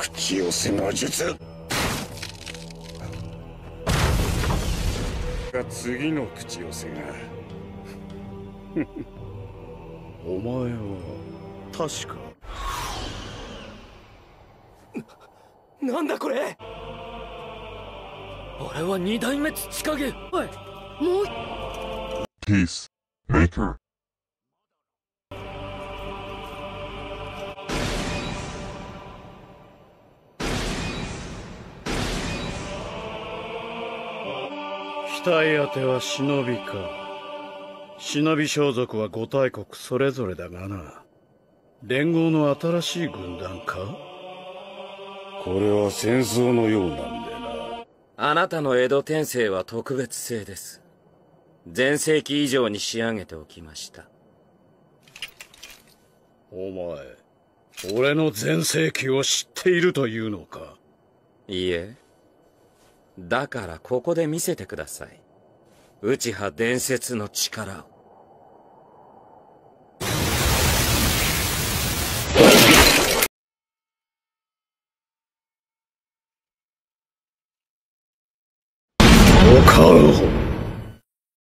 口寄せの術。が次の口寄せが。お前は確か。なんだこれ？俺は二代目土影。おい。もう。Peace Maker. 額当ては忍びか。忍び装束は五大国それぞれだがな。連合の新しい軍団か？これは戦争のようなんでな。あなたの江戸転生は特別製です。全盛期以上に仕上げておきました。お前俺の全盛期を知っているというのか？いいえだからここで見せてください。内派伝説の力を。顔。